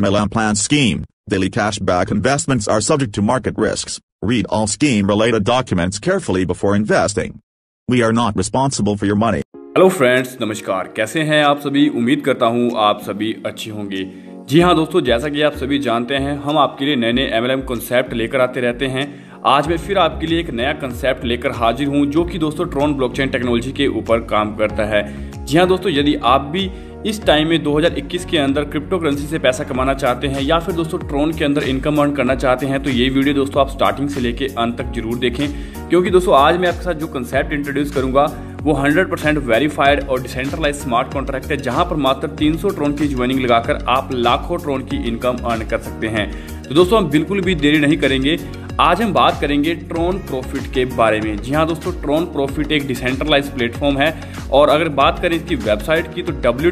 MLM plan scheme. Daily cashback investments are subject to market risks. Read all scheme related documents carefully before investing. We are not responsible for your money. Hello friends नमस्कार कैसे हैं आप सभी उम्मीद करता हूँ आप सभी अच्छे होंगे जी हाँ दोस्तों जैसा कि आप सभी जानते हैं हम आपके लिए नए नए एम कॉन्सेप्ट लेकर आते रहते हैं आज मैं फिर आपके लिए एक नया कंसेप्ट लेकर हाजिर हूँ जो कि दोस्तों ट्रोन ब्लॉकचेन टेक्नोलॉजी के ऊपर काम करता है जी हाँ दोस्तों यदि आप भी इस टाइम में 2021 के अंदर क्रिप्टो करेंसी से पैसा कमाना चाहते हैं या फिर दोस्तों ट्रोन के अंदर इनकम अर्न करना चाहते हैं तो ये वीडियो दोस्तों आप स्टार्टिंग से लेके अंत तक ज़रूर देखें। क्योंकि दोस्तों आज मैं आपके साथ जो कंसेप्ट इंट्रोड्यूस करूँगा, वो 100 परसेंट वेरीफाइड और डिसेंट्रलाइज स्मार्ट कॉन्ट्रैक्ट है, जहाँ पर मात्र 300 ट्रोन की ज्वाइनिंग लगाकर आप लाखों ट्रोन की इनकम अर्न कर सकते हैं। तो दोस्तों हम बिल्कुल भी देरी नहीं करेंगे। आज हम बात करेंगे ट्रोन प्रॉफिट के बारे में। जी हाँ दोस्तों ट्रोन प्रॉफिट एक डिसेंट्रलाइज प्लेटफॉर्म है और अगर बात करें इसकी वेबसाइट की तो डब्ल्यू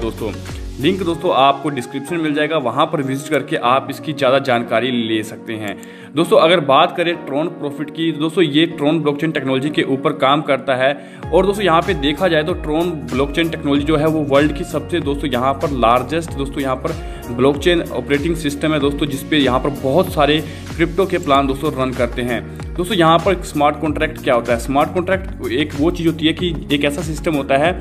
दोस्तों। लिंक दोस्तों आपको डिस्क्रिप्शन मिल जाएगा, वहाँ पर विज़िट करके आप इसकी ज़्यादा जानकारी ले सकते हैं। दोस्तों, अगर बात करें ट्रोन प्रॉफिट की तो दोस्तों, ये ट्रोन ब्लॉकचेन टेक्नोलॉजी के ऊपर काम करता है। और दोस्तों, यहाँ पे देखा जाए तो ट्रोन ब्लॉकचेन टेक्नोलॉजी जो है, वो वर्ल्ड की सबसे दोस्तों, यहाँ पर लार्जेस्ट दोस्तों, यहाँ पर ब्लॉकचेन ऑपरेटिंग सिस्टम है दोस्तों जिसपे यहाँ पर बहुत सारे क्रिप्टो के प्लान दोस्तों रन करते हैं। दोस्तों, यहाँ पर स्मार्ट कॉन्ट्रैक्ट क्या होता है? स्मार्ट कॉन्ट्रैक्ट एक वो चीज़ होती है कि एक ऐसा सिस्टम होता है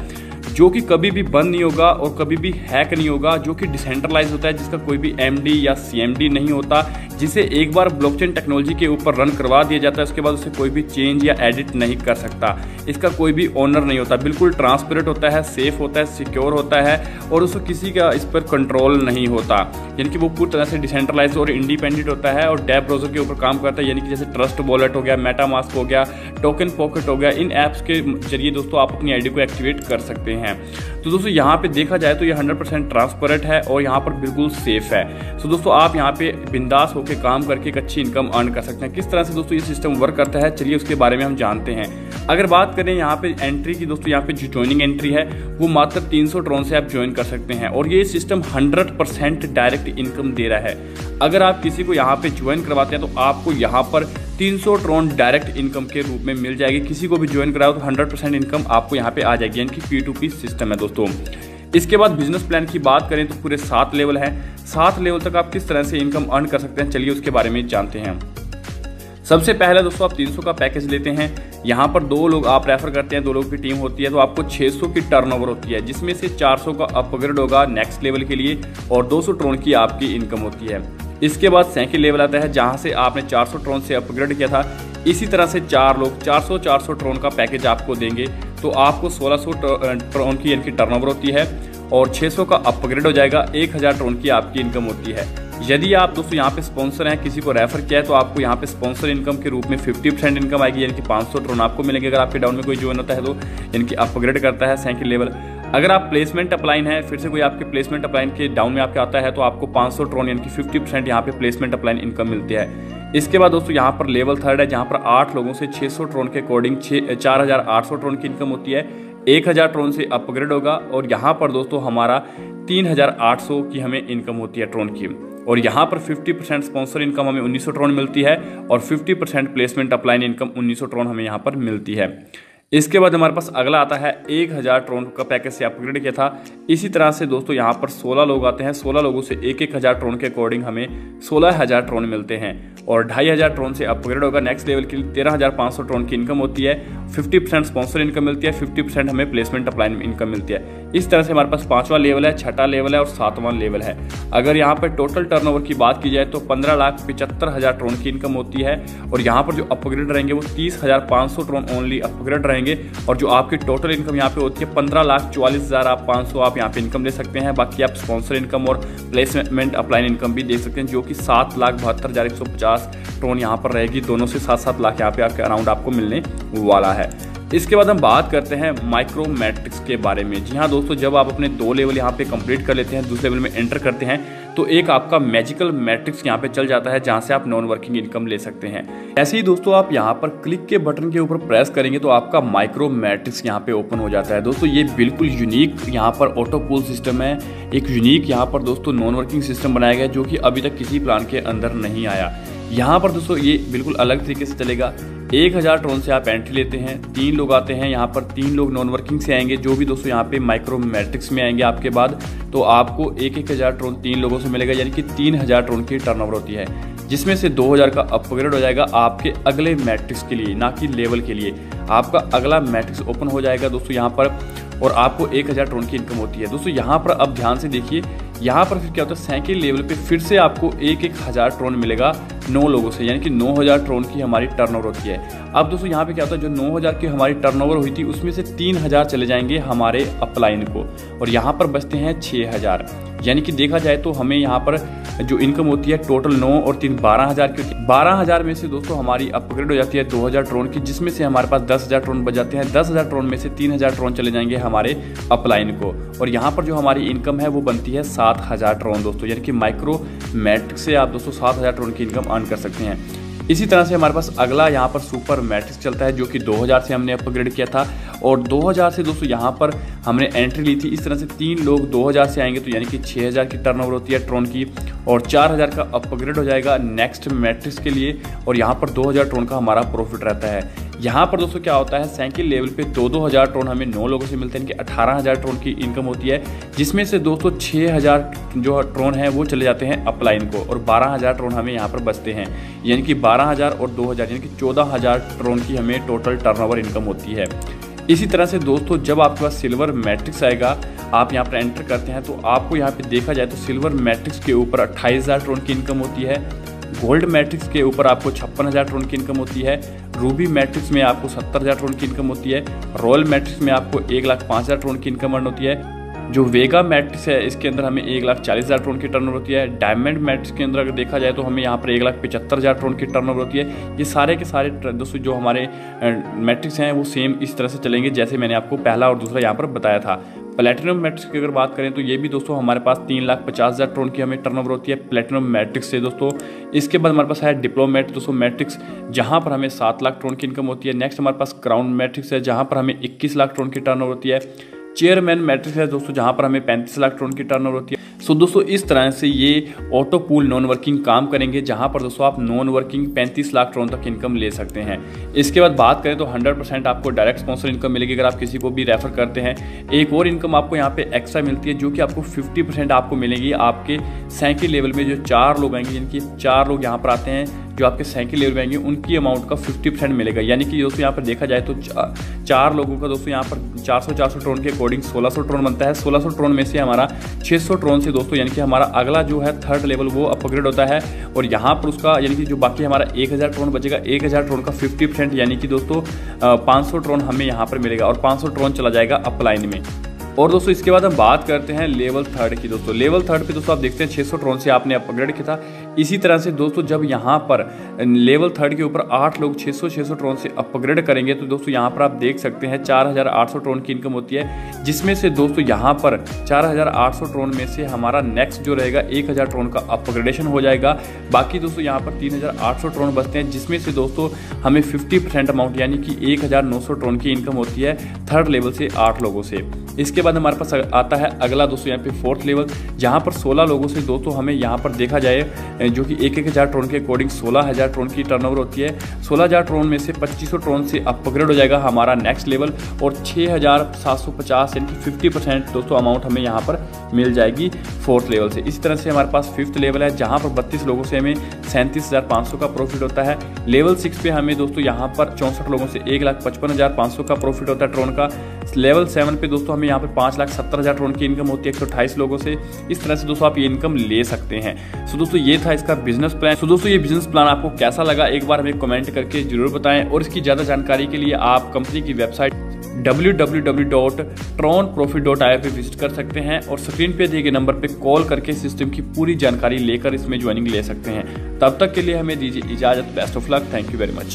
जो कि कभी भी बंद नहीं होगा और कभी भी हैक नहीं होगा, जो कि डिसेंट्रलाइज होता है, जिसका कोई भी एमडी या सीएमडी नहीं होता, जिसे एक बार ब्लॉकचेन टेक्नोलॉजी के ऊपर रन करवा दिया जाता है, उसके बाद उसे कोई भी चेंज या एडिट नहीं कर सकता। इसका कोई भी ओनर नहीं होता। बिल्कुल ट्रांसपेरेंट होता है सेफ़ होता है सिक्योर होता है और उसको किसी का इस पर कंट्रोल नहीं होता। यानी कि वो पूरी तरह से डिसेंट्रलाइज और इंडिपेंडेंट होता है और डैप ब्राउज़र के ऊपर काम करता है। यानी कि जैसे ट्रस्ट वॉलेट हो गया मेटा मास्क हो गया टोकन पॉकेट हो गया, इन ऐप्स के ज़रिए दोस्तों आप अपनी आईडी को एक्टिवेट कर सकते हैं। तो दोस्तों, यहाँ पे देखा जाए तो ये 100 परसेंट ट्रांसपेरेंट है और यहाँ पर बिल्कुल सेफ़ है। तो दोस्तों, आप यहाँ पे बिंदास होकर काम करके एक अच्छी इनकम अर्न कर सकते हैं। किस तरह से दोस्तों ये सिस्टम वर्क करता है, चलिए उसके बारे में हम जानते हैं। अगर बात करें यहाँ पे एंट्री की, दोस्तों, यहाँ पे जो ज्वाइनिंग एंट्री है, वो मात्र 300 ट्रोन से आप ज्वाइन कर सकते हैं। और ये सिस्टम 100 परसेंट डायरेक्ट इनकम दे रहा है। अगर आप किसी को यहाँ पे ज्वाइन करवाते हैं तो आपको यहाँ पर 300 ट्रोन डायरेक्ट इनकम के रूप में मिल जाएगी। किसी को भी ज्वाइन कराओ तो 100 परसेंट इनकम आपको यहाँ पे आ जाएगी, यानी कि पी टू पी सिस्टम है दोस्तों। इसके बाद बिज़नेस प्लान की बात करें तो पूरे सात लेवल है। सात लेवल तक आप किस तरह से इनकम अर्न कर सकते हैं, चलिए उसके बारे में जानते हैं। सबसे पहले दोस्तों आप 300 का पैकेज लेते हैं। यहाँ पर दो लोग आप रेफर करते हैं, दो लोग की टीम होती है तो आपको 600 की टर्नओवर होती है, जिसमें से 400 का अपग्रेड होगा नेक्स्ट लेवल के लिए, और 200 ट्रोन की आपकी इनकम होती है। इसके बाद सेकेंड लेवल आता है, जहाँ से आपने 400 ट्रोन से अपग्रेड किया था। इसी तरह से चार लोग 400 400 ट्रोन का पैकेज आपको देंगे। तो आपको 1600 ट्रोन की इनकी टर्नओवर होती है और 600 का अपग्रेड हो जाएगा 1000 ट्रोन की आपकी इनकम होती है। यदि आप दोस्तों यहाँ पे स्पॉन्सर हैं, किसी को रेफर किया है तो आपको यहाँ पे स्पॉन्सर इनकम के रूप में 50 परसेंट इनकम आएगी। यानी कि 500 ट्रोन आपको मिलेंगे, अगर आपके डाउन में कोई ज्वाइन होता है तो इनकी अपग्रेड करता है सेकंड लेवल अगर आप प्लेसमेंट अपलाइन है, फिर से कोई आपके प्लेसमेंट अपलाइन के डाउन में आपके आता है तो आपको 500 ट्रोन यानी कि 50 परसेंट यहाँ पे प्लेसमेंट अपलाइन इनकम मिलती है। इसके बाद दोस्तों यहाँ पर लेवल थर्ड है, जहाँ पर आठ लोगों से 600 ट्रोन के अकॉर्डिंग चार आठ सौ ट्रोन की इनकम होती है। एक हज़ार ट्रोन से अपग्रेड होगा और यहाँ पर दोस्तों हमारा तीन हज़ार आठ सौ की हमें इनकम होती है ट्रोन की। और यहाँ पर 50 परसेंट स्पॉन्सर इनकम हमें 1900 ट्रोन मिलती है और 50 percent placement upline income 1900 Tron हमें यहाँ पर मिलती है। इसके बाद हमारे पास अगला आता है एक हज़ार ट्रोन का पैकेज से अपग्रेड किया था। इसी तरह से दोस्तों यहाँ पर 16 लोग आते हैं। 16 लोगों से एक एक हज़ार ट्रोन के अकॉर्डिंग हमें सोलह हज़ार ट्रोन मिलते हैं। और ढाई हज़ार ट्रोन से अपग्रेड होगा। नेक्स्ट लेवल के लिए तेरह हज़ार पाँच सौ ट्रोन की इनकम होती है। फिफ्टी परसेंट स्पॉन्सर इनकम मिलती है। फिफ्टी परसेंट हमें प्लेसमेंट अप्लाइन इनकम मिलती है। इस तरह से हमारे पास पाँचवा लेवल है, छठा लेवल है और सातवां लेवल है। अगर यहाँ पर टोटल टर्न की बात की जाए तो पंद्रह लाख पिचहत्तर हज़ार ट्रोन की इनकम होती है। और यहाँ पर जो अपग्रेड रहेंगे वो तीस हज़ार पाँच सौ ट्रोन ओनली अपग्रेड रहेंगे। और जो आपकी टोटल इनकम यहाँ पे होती है, पंद्रह लाख चौवालीस हज़ार आप पाँच सौ आप यहाँ पे इनकम दे सकते हैं। बाकी आप स्पॉन्सर इनकम और प्लेसमेंट अप्लाइन इनकम भी दे सकते हैं, जो कि सात लाख बहत्तर हज़ार एक सौ पचास ट्रोन यहाँ पर रहेगी। दोनों से सात सात लाख यहाँ पे आपके अराउंड आपको मिलने वाला है। इसके बाद हम बात करते हैं माइक्रो मैट्रिक्स के बारे में। जी हाँ दोस्तों, जब आप अपने दो लेवल यहाँ पे कंप्लीट कर लेते हैं, दूसरे लेवल में एंटर करते हैं तो एक आपका मैजिकल मैट्रिक्स यहाँ पे चल जाता है, जहाँ से आप नॉन वर्किंग इनकम ले सकते हैं। ऐसे ही दोस्तों, आप यहाँ पर क्लिक के बटन के ऊपर प्रेस करेंगे तो आपका माइक्रो मैट्रिक्स यहाँ पे ओपन हो जाता है। दोस्तों, ये बिल्कुल यूनिक यहाँ पर ऑटो पूल सिस्टम है। एक यूनिक यहाँ पर दोस्तों नॉन वर्किंग सिस्टम बनाया गया, जो कि अभी तक किसी प्लान के अंदर नहीं आया। यहाँ पर दोस्तों ये बिल्कुल अलग तरीके से चलेगा। एक हज़ार ट्रोन से आप एंट्री लेते हैं, तीन लोग आते हैं, यहाँ पर तीन लोग नॉन वर्किंग से आएँगे, जो भी दोस्तों यहाँ पे माइक्रोमेट्रिक्स में आएँगे आपके बाद तो आपको एक एक हज़ार ट्रोन तीन लोगों से मिलेगा, यानी कि तीन हज़ार ट्रोन की टर्नओवर होती है, जिसमें से 2000 का अपग्रेड हो जाएगा आपके अगले मैट्रिक्स के लिए, ना कि लेवल के लिए। आपका अगला मैट्रिक्स ओपन हो जाएगा दोस्तों यहाँ पर, और आपको 1000 ट्रोन की इनकम होती है। दोस्तों यहाँ पर अब ध्यान से देखिए, यहाँ पर फिर क्या होता है सेकेंड लेवल पे फिर से आपको एक एक हज़ार ट्रोन मिलेगा नौ लोगों से, यानी कि नौ हज़ार ट्रोन की हमारी टर्नओवर होती है। अब दोस्तों, यहाँ पे क्या होता है, जो नौ हज़ार की हमारी टर्नओवर हुई थी, उसमें से तीन हज़ार चले जाएँगे हमारे अपलाइन को, और यहाँ पर बचते हैं छः हज़ार। यानी कि देखा जाए तो हमें यहाँ पर जो इनकम होती है टोटल नौ और तीन बारह हज़ार की बारह हज़ार में से दोस्तों हमारी अपग्रेड हो जाती है दो हज़ार ट्रोन की, जिसमें से हमारे पास दस हज़ार ट्रोन बच जाते हैं। दस हज़ार ट्रोन में से तीन हज़ार ट्रोन चले जाएँगे हमारे अपलाइन को, और यहाँ पर जो हमारी इनकम है वो बनती है सात हज़ार ट्रोन दोस्तों। यानी कि माइक्रो मैट्रिक से आप दोस्तों सात हज़ार ट्रोन की इनकम अर्न कर सकते हैं। इसी तरह से हमारे पास अगला यहाँ पर सुपर मैट्रिक्स चलता है, जो कि 2000 से हमने अपग्रेड किया था, और 2000 से दोस्तों यहाँ पर हमने एंट्री ली थी। इस तरह से तीन लोग 2000 से आएँगे तो यानी कि 6000 की टर्नओवर होती है ट्रोन की, और 4000 का अपग्रेड हो जाएगा नेक्स्ट मैट्रिक्स के लिए, और यहाँ पर 2000 ट्रोन का हमारा प्रॉफिट रहता है। यहाँ पर दोस्तों क्या होता है साइकिल लेवल पे दो दो हज़ार ट्रोन हमें नौ लोगों से मिलते हैं। कि अठारह हज़ार ट्रोन की इनकम होती है, जिसमें से दोस्तों छः हज़ार जो ट्रोन है वो चले जाते हैं अपलाइन को और बारह हज़ार ट्रोन हमें यहाँ पर बचते हैं। यानी कि बारह हज़ार और दो हज़ार, यानी कि चौदह हज़ार ट्रोन की हमें टोटल टर्नओवर इनकम होती है। इसी तरह से दोस्तों जब आपके पास सिल्वर मैट्रिक्स आएगा, आप यहाँ पर एंटर करते हैं तो आपको यहाँ पे देखा जाए तो सिल्वर मैट्रिक्स के ऊपर अट्ठाईस हज़ार ट्रोन की इनकम होती है गोल्ड मैट्रिक्स के ऊपर आपको छप्पन हज़ार ट्रोन की इनकम होती है, रूबी मैट्रिक्स में आपको सत्तर हज़ार ट्रोन की इनकम होती है, रॉयल मैट्रिक्स में आपको एक लाख पाँच हज़ार ट्रोन की इनकम अर्न होती है जो वेगा मैट्रिक्स है, इसके अंदर हमें एक लाख चालीस हज़ार ट्रोन की टर्न होती है। डायमंड मैट्रिक्स के अंदर अगर देखा जाए तो हमें यहाँ पर एक लाख पचहत्तर हज़ार ट्रोन की टर्न होती है। ये सारे के सारे दोस्तों, जो हमारे मैट्रिक्स हैं, वो सेम इस तरह से चलेंगे जैसे मैंने आपको पहला और दूसरा यहाँ पर बताया था। प्लेटिनम मैट्रिक्स की अगर बात करें तो ये भी दोस्तों हमारे पास तीन लाख पचास हज़ार ट्रोन की हमें टर्नओवर होती है प्लेटिनम मैट्रिक्स से दोस्तों। इसके बाद हमारे पास है डिप्लोमेट दोस्तों मैट्रिक्स जहाँ पर हमें सात लाख ट्रोन की इनकम होती है। नेक्स्ट हमारे पास क्राउन मैट्रिक्स है, जहाँ पर हमें इक्कीस लाख ट्रोन की टर्नओवर होती है। चेयरमैन मैट्रिक्स है दोस्तों, जहाँ पर हमें पैंतीस लाख ट्रोन की टर्नओवर होती है। सो दोस्तों, इस तरह से ये ऑटो पूल नॉन वर्किंग काम करेंगे, जहाँ पर दोस्तों आप नॉन वर्किंग 35 लाख ट्रोन तक इनकम ले सकते हैं। इसके बाद बात करें तो 100 परसेंट आपको डायरेक्ट स्पॉन्सर इनकम मिलेगी, अगर आप किसी को भी रेफर करते हैं। एक और इनकम आपको यहाँ पे एक्स्ट्रा मिलती है, जो कि आपको 50 परसेंट आपको मिलेगी। आपके साइकिल लेवल में जो चार लोग आएँगे जिनकी चार लोग यहाँ पर आते हैं जो आपके साइकिल लेवल आएँगे उनकी अमाउंट का 50 परसेंट मिलेगा। यानी कि दोस्तों यहाँ पर देखा जाए तो चा, चार लोगों का दोस्तों यहाँ पर 400 400 ट्रोन के अकॉर्डिंग 1600 ट्रोन बनता है। 1600 ट्रोन में से हमारा 600 ट्रोन से दोस्तों यानी कि हमारा अगला जो है थर्ड लेवल वो अपग्रेड होता है। और यहाँ पर उसका यानी कि जो बाकी हमारा एक हज़ार ट्रोन बचेगा एक हज़ार ट्रोन का फिफ्टी परसेंट यानी कि दोस्तों पाँच सौ ट्रोन हमें यहाँ पर मिलेगा और पाँच सौ ट्रोन चला जाएगा अपलाइन में। और दोस्तों, इसके बाद हम बात करते हैं लेवल थर्ड की। दोस्तों, लेवल थर्ड पे दोस्तों आप देखते हैं 600 ट्रोन से आपने अपग्रेड किया था। इसी तरह से दोस्तों, जब यहाँ पर लेवल थर्ड के ऊपर आठ लोग 600 600 ट्रोन से अपग्रेड करेंगे तो दोस्तों, यहाँ पर आप देख सकते हैं 4800 ट्रोन की इनकम होती है, जिसमें से दोस्तों, यहाँ पर 4800 ट्रोन में से हमारा नेक्स्ट जो रहेगा 1000 ट्रोन का अपग्रेडेशन हो जाएगा। बाकी दोस्तों, यहाँ पर 3800 ट्रोन बचते हैं, जिसमें से दोस्तों, हमें 50 परसेंट अमाउंट यानी कि 1900 ट्रोन की इनकम होती है थर्ड लेवल से आठ लोगों से। इसके बाद हमारे पास आता है अगला दोस्तों यहाँ पे फोर्थ लेवल जहाँ पर 16 लोगों से दोस्तों हमें यहाँ पर देखा जाए जो कि एक एक हज़ार ट्रोन के अकॉर्डिंग सोलह हज़ार ट्रोन की टर्नओवर होती है। सोलह हज़ार ट्रोन में से पच्चीस ट्रोन से अपग्रेड हो जाएगा हमारा नेक्स्ट लेवल और छः हज़ार सात सौ पचास यानी फिफ्टी परसेंट दोस्तों अमाउंट हमें यहाँ पर मिल जाएगी फोर्थ लेवल से। इसी तरह से हमारे पास फिफ्थ लेवल है, जहाँ पर बत्तीस लोगों से हमें सैंतीस हज़ार पाँच सौ का प्रॉफिट होता है। लेवल सिक्स पे हमें दोस्तों यहाँ पर चौंसठ लोगों से एक लाख पचपन हज़ार पाँच सौ का प्रॉफिट होता है ट्रोन का। लेवल सेवन पे दोस्तों हमें यहाँ पे पाँच लाख सत्तर हज़ार ट्रोन की इनकम होती है, एक सौ अट्ठाईस लोगों से। इस तरह से दोस्तों आप ये इनकम ले सकते हैं। सो दोस्तों, ये था इसका बिज़नेस प्लान सो दोस्तों, ये बिज़नेस प्लान आपको कैसा लगा, एक बार हमें कमेंट करके ज़रूर बताएँ। और इसकी ज़्यादा जानकारी के लिए आप कंपनी की वेबसाइट www.tronprofit.ai पे विज़िट कर सकते हैं और स्क्रीन पे दिए गए नंबर पे कॉल करके सिस्टम की पूरी जानकारी लेकर इसमें ज्वाइनिंग ले सकते हैं। तब तक के लिए हमें दीजिए इजाज़त। Best of luck thank you very much